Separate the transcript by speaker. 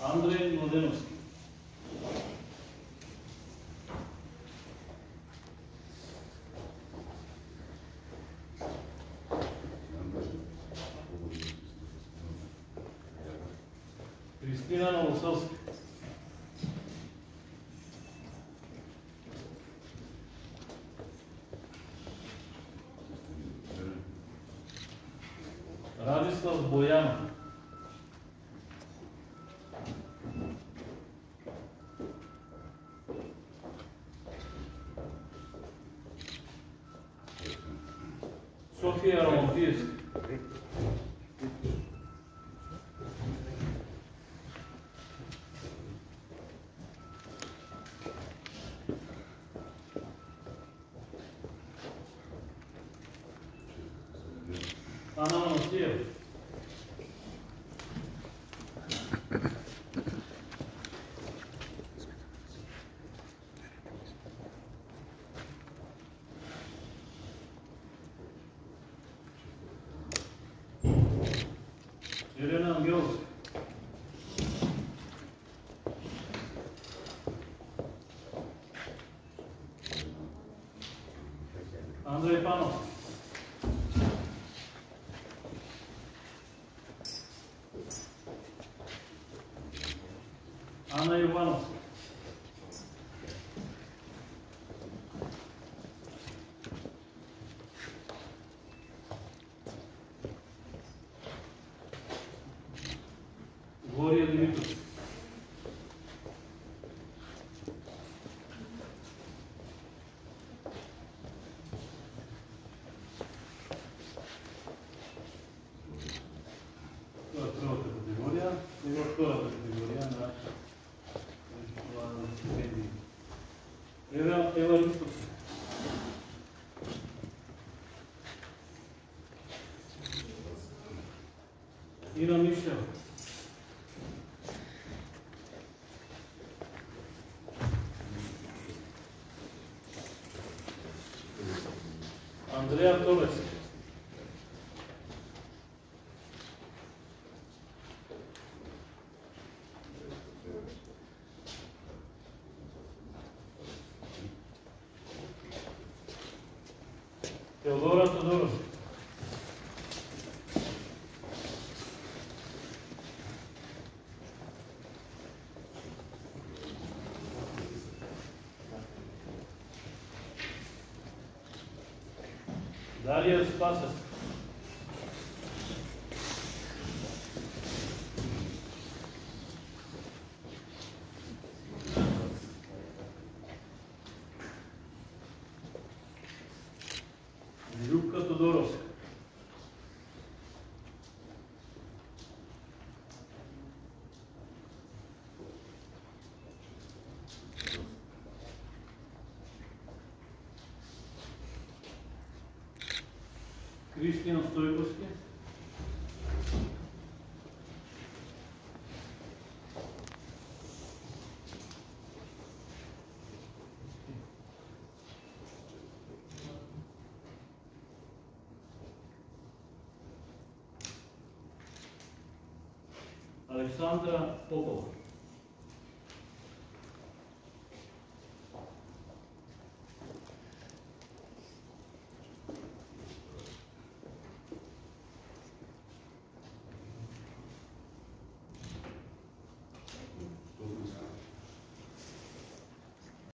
Speaker 1: Андрей Младеновский. Кристина Новосовска. Radislas Boiano. Sofia Romantisk. Andrei Panos. Анна Ивановска. Глория Дмитров. Това е първата категория. Andrea Torres. Teodora Todorov. Дария Спасов. Любка Тодоровска. Кристина Стойковски. Александра Попова.